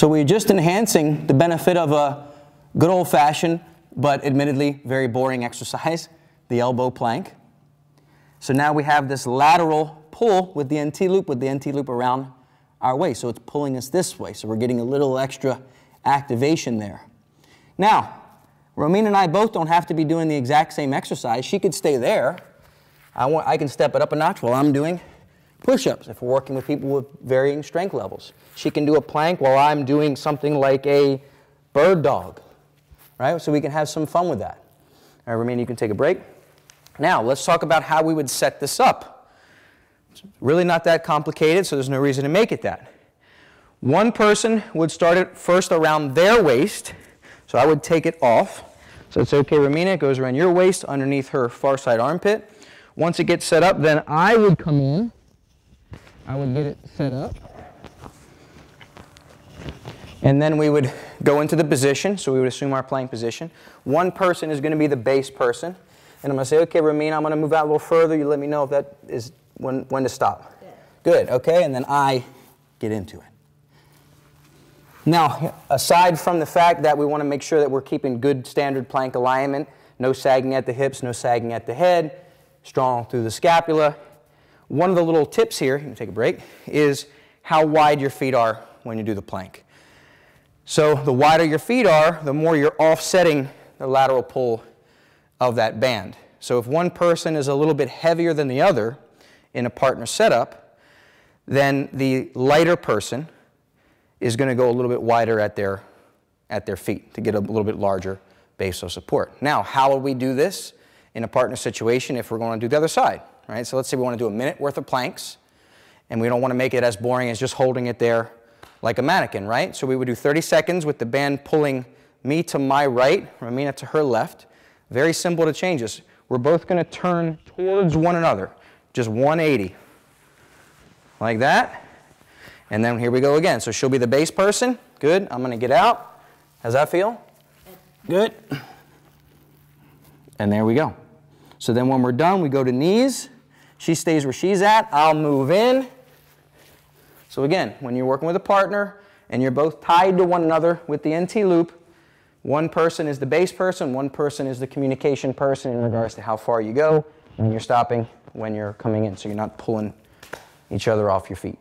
So we're just enhancing the benefit of a good old-fashioned, but admittedly very boring exercise, the elbow plank. So now we have this lateral pull with the NT loop, with the NT loop around our waist. So it's pulling us this way. So we're getting a little extra activation there. Now, Romina and I both don't have to be doing the exact same exercise. She could stay there. I, want, I can step it up a notch while I'm doing push-ups if we're working with people with varying strength levels. She can do a plank while I'm doing something like a bird dog, right? So we can have some fun with that. All right, you can take a break. Now, let's talk about how we would set this up. It's really not that complicated, so there's no reason to make it that. One person would start it first around their waist, so I would take it off. So it's okay, Romina, it goes around your waist underneath her far side armpit. Once it gets set up, then I would come in I would get it set up. And then we would go into the position, so we would assume our plank position. One person is going to be the base person. And I'm going to say, okay, Romina, I'm going to move out a little further. You let me know if that is when, when to stop. Yeah. Good, okay, and then I get into it. Now, aside from the fact that we want to make sure that we're keeping good standard plank alignment, no sagging at the hips, no sagging at the head, strong through the scapula, one of the little tips here, you can take a break, is how wide your feet are when you do the plank. So the wider your feet are, the more you're offsetting the lateral pull of that band. So if one person is a little bit heavier than the other in a partner setup, then the lighter person is going to go a little bit wider at their, at their feet to get a little bit larger base of support. Now, how would we do this in a partner situation if we're going to do the other side? Right? So let's say we want to do a minute worth of planks, and we don't want to make it as boring as just holding it there like a mannequin, right? So we would do 30 seconds with the band pulling me to my right, Romina to her left. Very simple to change this. We're both going to turn towards one another, just 180. Like that. And then here we go again. So she'll be the base person. Good. I'm going to get out. How's that feel? Good. And there we go. So then when we're done, we go to knees. She stays where she's at. I'll move in. So again, when you're working with a partner and you're both tied to one another with the NT loop, one person is the base person, one person is the communication person in regards to how far you go, when you're stopping when you're coming in, so you're not pulling each other off your feet.